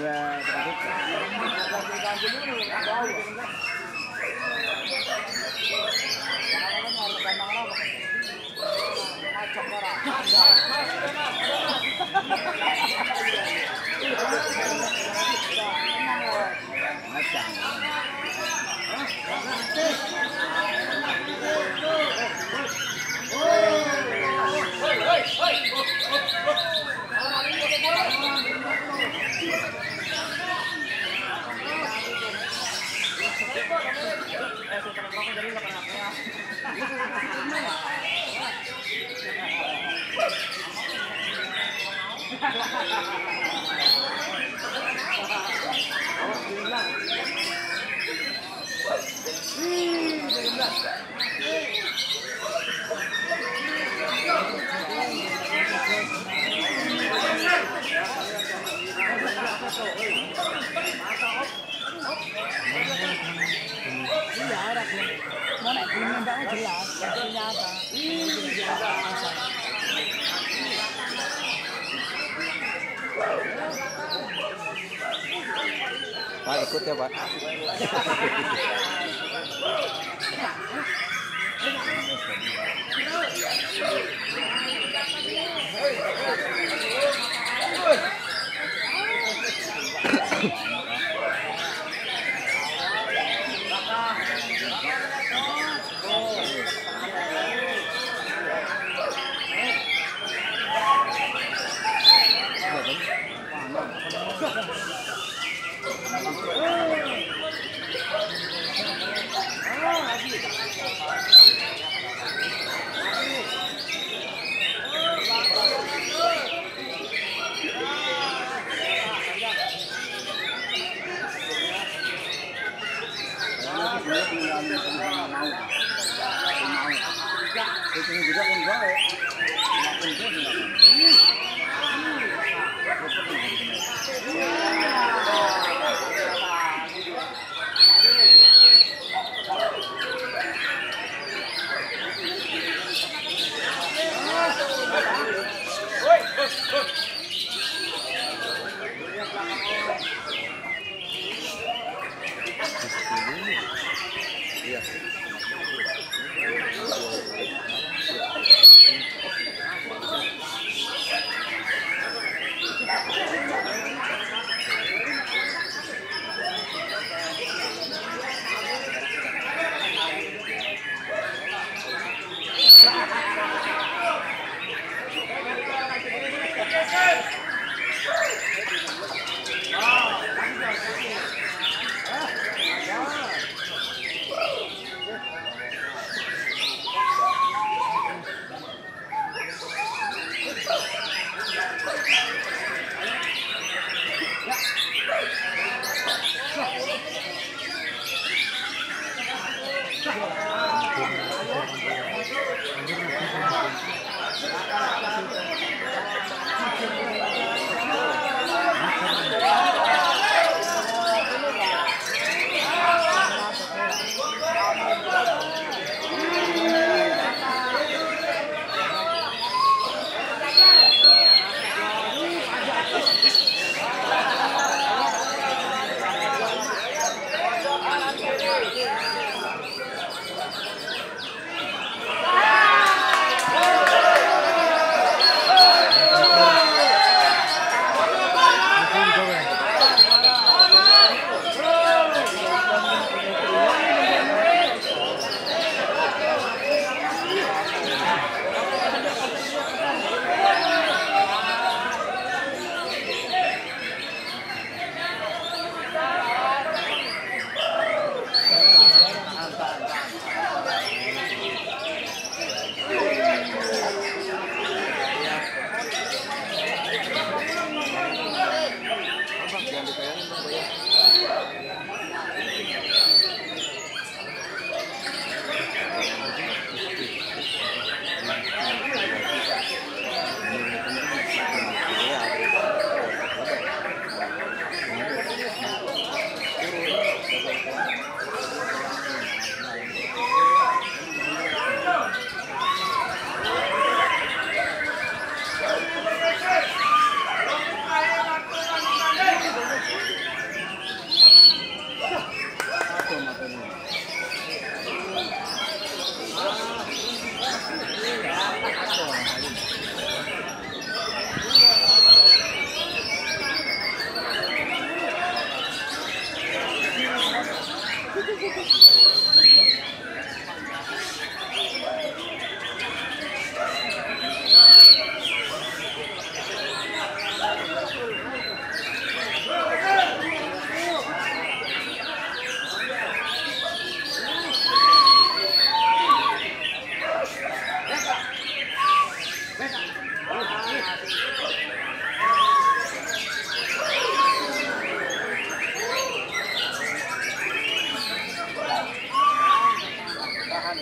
dua terakhir. Hmm, Pak ikut ya Pak. Hey, Yes, sir.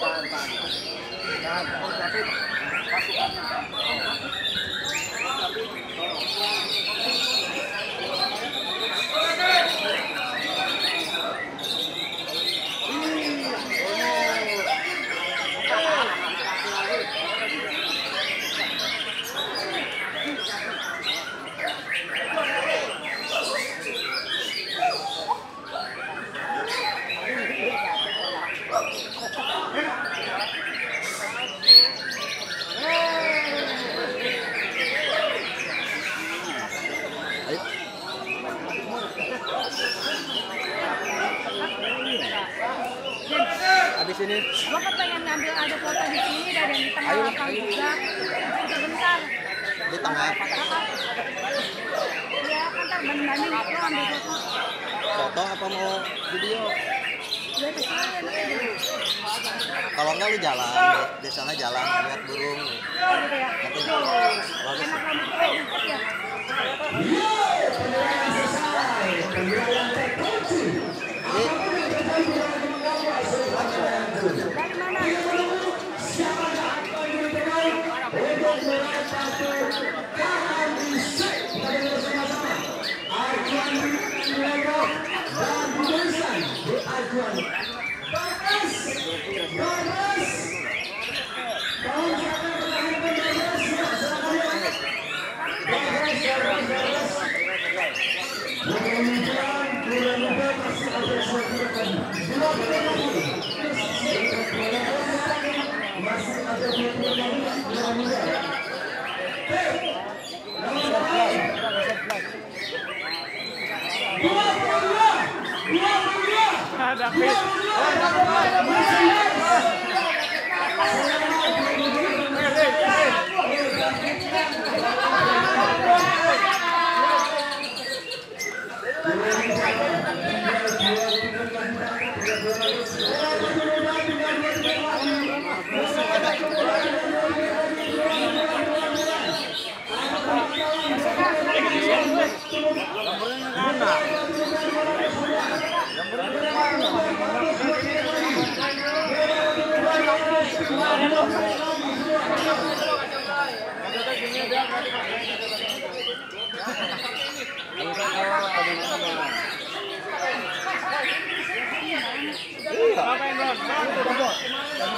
tahan tahan tahan oh, tapi pasukannya tapi. Ini. Gua kan pengen ngambil ada foto di sini dan yang di tengah Ayo, lapang ayo. juga. Sebentar. Di tengah. Ya, kan ntar banding-banding lo ambil foto. Foto apa mau video? Ya. Kalau enggak lu jalan, di- di sana jalan lihat burung. Oh, gitu ya. Nanti bagus. Enak rambut gue ya. Ada